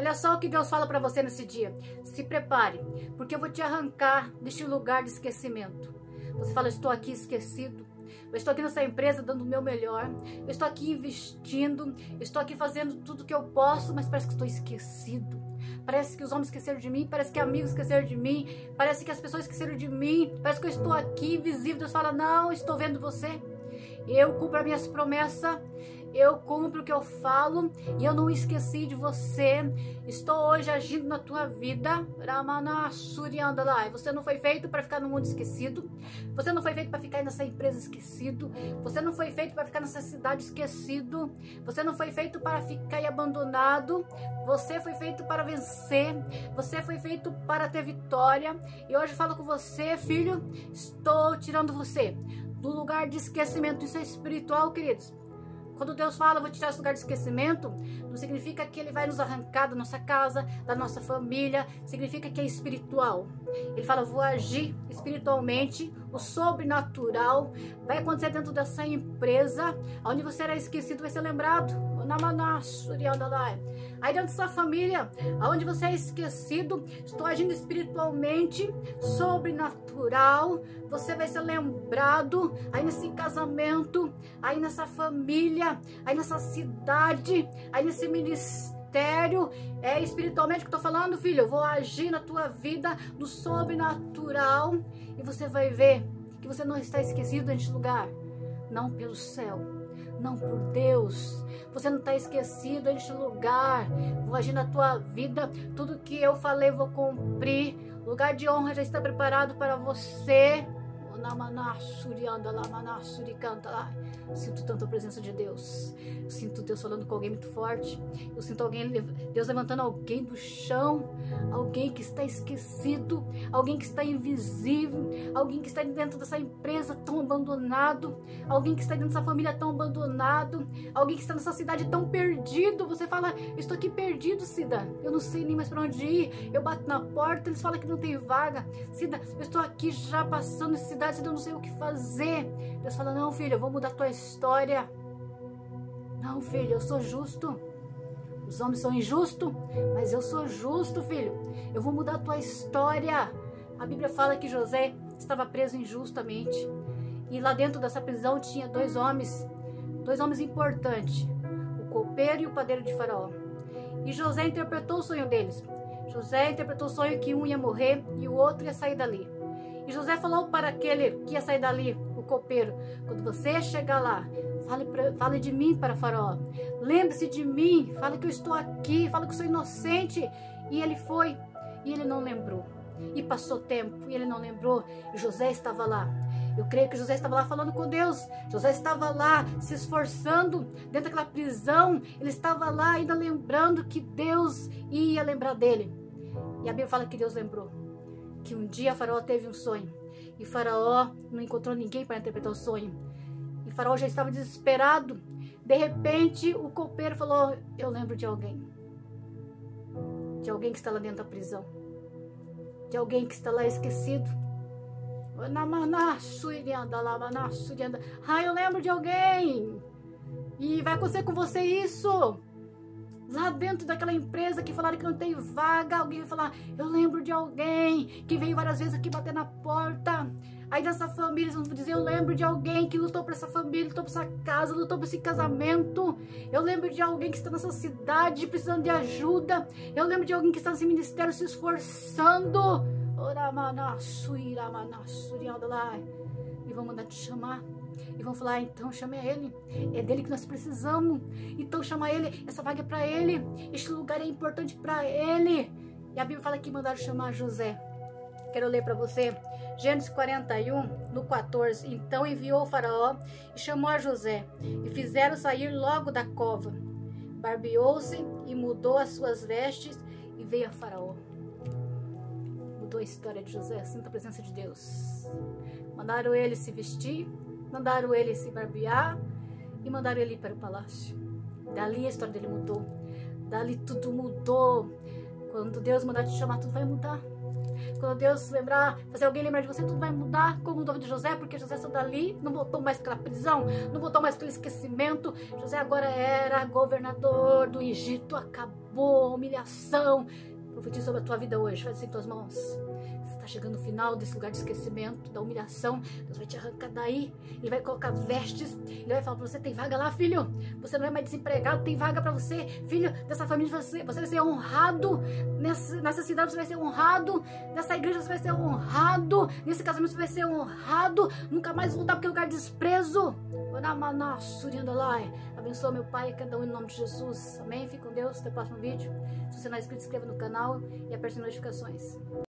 Olha só o que Deus fala para você nesse dia. Se prepare, porque eu vou te arrancar deste lugar de esquecimento. Você fala, estou aqui esquecido. Eu estou aqui nessa empresa dando o meu melhor. Eu estou aqui investindo. Eu estou aqui fazendo tudo que eu posso, mas parece que estou esquecido. Parece que os homens esqueceram de mim, parece que amigos esqueceram de mim, parece que as pessoas esqueceram de mim, parece que eu estou aqui invisível. Deus fala: Não, estou vendo você. Eu cumpro as minhas promessas eu cumpro o que eu falo e eu não esqueci de você. Estou hoje agindo na tua vida. Você não foi feito para ficar no mundo esquecido. Você não foi feito para ficar nessa empresa esquecido. Você não foi feito para ficar nessa cidade esquecido. Você não foi feito para ficar abandonado. Você foi feito para vencer. Você foi feito para ter vitória. E hoje eu falo com você, filho. Estou tirando você do lugar de esquecimento. Isso é espiritual, queridos. Quando Deus fala, vou tirar esse lugar de esquecimento, não significa que Ele vai nos arrancar da nossa casa, da nossa família, significa que é espiritual. Ele fala, vou agir espiritualmente, o sobrenatural vai acontecer dentro dessa empresa, onde você era esquecido vai ser lembrado. Aí dentro dessa família, onde você é esquecido, estou agindo espiritualmente, sobrenatural, você vai ser lembrado aí nesse casamento, aí nessa família, aí nessa cidade, aí nesse ministério. É espiritualmente que tô falando, filho. Eu vou agir na tua vida no sobrenatural e você vai ver que você não está esquecido neste lugar, não pelo céu, não por Deus. Você não está esquecido neste lugar. Vou agir na tua vida. Tudo que eu falei, vou cumprir. O lugar de honra já está preparado para você. Sinto tanto a presença de Deus. Eu sinto Deus falando com alguém muito forte. Eu sinto alguém, Deus levantando alguém do chão. Alguém que está esquecido. Alguém que está invisível. Alguém que está dentro dessa empresa tão abandonado. Alguém que está dentro dessa família tão abandonado. Alguém que está nessa cidade tão perdido. Você fala, estou aqui perdido, Cida. Eu não sei nem mais para onde ir. Eu bato na porta, eles falam que não tem vaga. Cida, eu estou aqui já passando cidade eu não sei o que fazer. Deus fala: Não, filho, eu vou mudar tua história. Não, filho, eu sou justo. Os homens são injustos, mas eu sou justo, filho. Eu vou mudar tua história. A Bíblia fala que José estava preso injustamente. E lá dentro dessa prisão tinha dois homens, dois homens importantes, o copeiro e o padeiro de Faraó. E José interpretou o sonho deles. José interpretou o sonho que um ia morrer e o outro ia sair dali. E José falou para aquele que ia sair dali, o copeiro: quando você chegar lá, fale, pra, fale de mim para Faraó. Lembre-se de mim, fale que eu estou aqui, fale que eu sou inocente. E ele foi, e ele não lembrou. E passou tempo, e ele não lembrou. E José estava lá. Eu creio que José estava lá falando com Deus. José estava lá se esforçando dentro daquela prisão. Ele estava lá ainda lembrando que Deus ia lembrar dele. E a Bíblia fala que Deus lembrou que um dia Faraó teve um sonho e Faraó não encontrou ninguém para interpretar o sonho. E Faraó já estava desesperado. De repente, o copeiro falou: Eu lembro de alguém. De alguém que está lá dentro da prisão. De alguém que está lá esquecido. Ah, eu lembro de alguém. E vai acontecer com você isso lá dentro daquela empresa que falaram que não tem vaga, alguém vai falar, eu lembro de alguém que veio várias vezes aqui bater na porta. Aí dessa família, eles vão dizer, eu lembro de alguém que lutou por essa família, lutou por essa casa, lutou por esse casamento. Eu lembro de alguém que está nessa cidade precisando de ajuda. Eu lembro de alguém que está nesse ministério se esforçando. E vão mandar te chamar e vão falar, ah, então chame a ele, é dele que nós precisamos, então chama ele, essa vaga é para ele, este lugar é importante para ele. E a Bíblia fala que mandaram chamar José. Quero ler para você, Gênesis 41, no 14. Então enviou o faraó e chamou a José, e fizeram sair logo da cova. Barbeou-se e mudou as suas vestes e veio a faraó. Mudou a história de José, sinta a presença de Deus. Mandaram ele se vestir, Mandaram ele se barbear e mandaram ele para o palácio. Dali a história dele mudou. Dali tudo mudou. Quando Deus mandar te chamar, tudo vai mudar. Quando Deus lembrar, fazer alguém lembrar de você, tudo vai mudar, como o nome de José, porque José saiu dali, não voltou mais pela prisão, não voltou mais pelo esquecimento. José agora era governador do Egito, acabou a humilhação. Profetizo sobre a tua vida hoje, faz assim tuas mãos está chegando o final desse lugar de esquecimento, da humilhação. Deus vai te arrancar daí. Ele vai colocar vestes. Ele vai falar para você: tem vaga lá, filho. Você não é mais desempregado, tem vaga para você. Filho dessa família, você, você vai ser honrado. Nessa, nessa cidade você vai ser honrado. Nessa igreja você vai ser honrado. Nesse casamento você vai ser honrado. Nunca mais voltar para aquele lugar de desprezo. Abençoa meu pai cada um em nome de Jesus. Amém? Fique com Deus. Até o próximo vídeo. Se você não é inscrito, inscreva no canal e aperte as notificações.